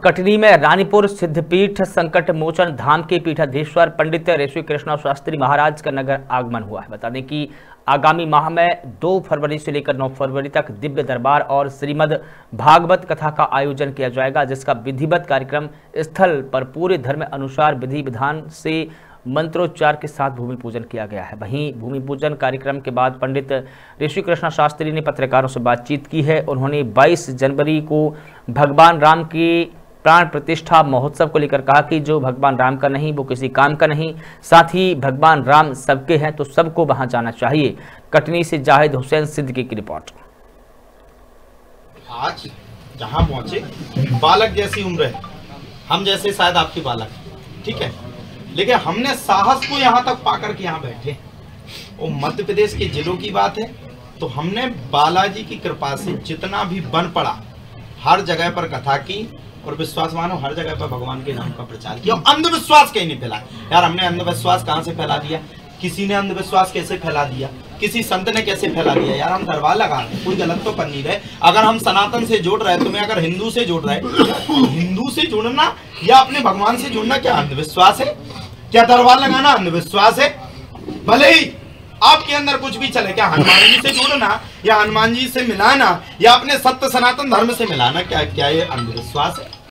कटनी में रानीपुर सिद्धपीठ संकट मोचन धाम के पीठाधीश्वर पंडित ऋषि कृष्ण शास्त्री महाराज का नगर आगमन हुआ है। बता दें कि आगामी माह में 2 फरवरी से लेकर 9 फरवरी तक दिव्य दरबार और श्रीमद भागवत कथा का आयोजन किया जाएगा, जिसका विधिवत कार्यक्रम स्थल पर पूरे धर्म अनुसार विधि विधान से मंत्रोच्चार के साथ भूमि पूजन किया गया है। वहीं भूमि पूजन कार्यक्रम के बाद पंडित ऋषि कृष्णा शास्त्री ने पत्रकारों से बातचीत की है। उन्होंने 22 जनवरी को भगवान राम की प्राण प्रतिष्ठा महोत्सव को लेकर कहा कि जो भगवान राम का नहीं, वो किसी काम का नहीं। साथ ही भगवान राम सबके हैं तो सबको वहाँ जाना चाहिए। कटनी से जाहिद हुसैन सिद्दीकी की रिपोर्ट। आज जहाँ पहुँचे, बालक जैसी उम्र है। हम जैसे शायद आपके बालक ठीक है? लेकिन हमने साहस को यहाँ तक पाकर के यहाँ बैठे और मध्य प्रदेश के जिलों की बात है तो हमने बालाजी की कृपा से जितना भी बन पड़ा, हर जगह पर कथा की और विश्वास मानो, हर जगह पर भगवान के नाम का प्रचार किया अंधविश्वास कहीं नहीं फैला। यार, हमने अंधविश्वास कहाँ से फैला दिया? किसी ने अंधविश्वास कैसे फैला दिया? किसी संत ने कैसे फैला दिया? यार, हम दरबार लगा रहे कोई गलत तो कर नहीं रहे। अगर हम सनातन से जोड़ रहे तुम्हें अगर हिंदू से जोड़ रहे हिंदू से जुड़ना या अपने भगवान से जुड़ना, क्या अंधविश्वास है? क्या दरबार लगाना अंधविश्वास है? भले ही आपके अंदर कुछ भी चले, क्या हनुमान जी से जोड़ना, या हनुमान जी से मिलाना, या अपने सत्य सनातन धर्म से मिलाना, क्या क्या ये अंधविश्वास है?